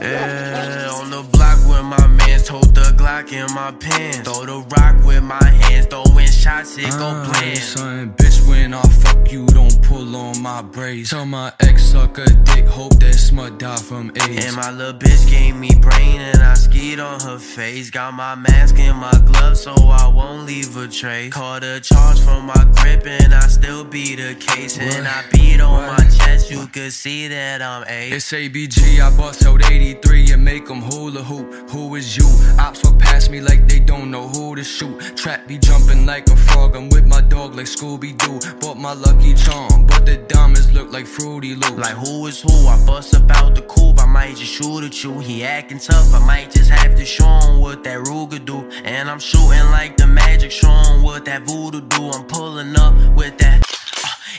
Yeah, on the block with my mans, hold the Glock in my pants. Throw the rock with my hands, throwing shots, it go Uh, plan. Son, bitch, when I fuck you, don't pull on my braids. Tell my ex suck a dick, hope that smut die from AIDS. And my little bitch gave me brain and I skied on her face. Got my mask and my gloves so I won't leave a trace. Caught a charge from my grip and I still beat the case. And I beat on my chest, could see that I'm A. It's ABG, I bust out 83 and make them hula hoop. Who is you? Ops walk past me like they don't know who to shoot. Trap be jumping like a frog, I'm with my dog like Scooby Doo. Bought my lucky charm, but the diamonds look like Fruity Loop. Like who is who? I bust about the coupe, I might just shoot at you. He acting tough, I might just have to show him what that Ruger do. And I'm shooting like the magic, show him what that voodoo do. I'm pulling up with that.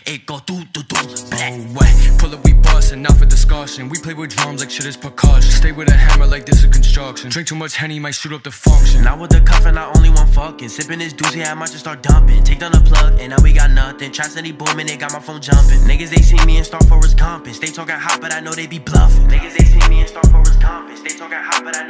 It go do do do. Black. Pull up, we bustin', not for discussion. We play with drums like shit is percussion. Stay with a hammer like this is construction. Drink too much Henny, might shoot up the function. Now with the cuffin', I only want fucking. Sippin' this doozy, I might just start dumping. Take down the plug, and now we got nothing. Try city booming, they got my phone jumping. Niggas, they see me and start for his compass. They talking hot, but I know they be bluffing. Niggas, they see me and start for his compass. They talking hot, but I